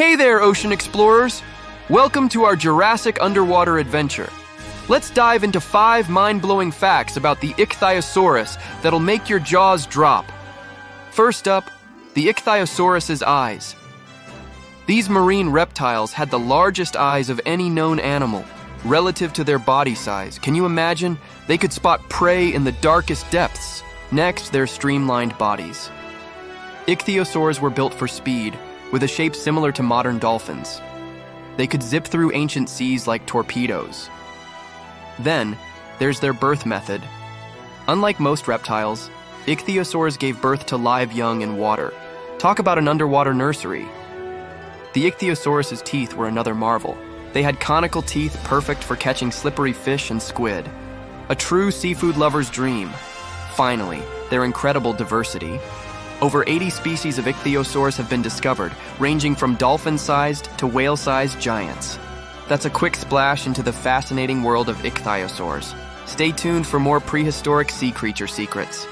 Hey there, ocean explorers! Welcome to our Jurassic underwater adventure. Let's dive into five mind blowing facts about the Ichthyosaurus that'll make your jaws drop. First up, the Ichthyosaurus's eyes. These marine reptiles had the largest eyes of any known animal, relative to their body size. Can you imagine? They could spot prey in the darkest depths. Next, their streamlined bodies. Ichthyosaurs were built for speed, with a shape similar to modern dolphins. They could zip through ancient seas like torpedoes. Then, there's their birth method. Unlike most reptiles, ichthyosaurs gave birth to live young in water. Talk about an underwater nursery. The ichthyosaurus's teeth were another marvel. They had conical teeth perfect for catching slippery fish and squid. A true seafood lover's dream. Finally, their incredible diversity. Over 80 species of ichthyosaurs have been discovered, ranging from dolphin-sized to whale-sized giants. That's a quick splash into the fascinating world of ichthyosaurs. Stay tuned for more prehistoric sea creature secrets.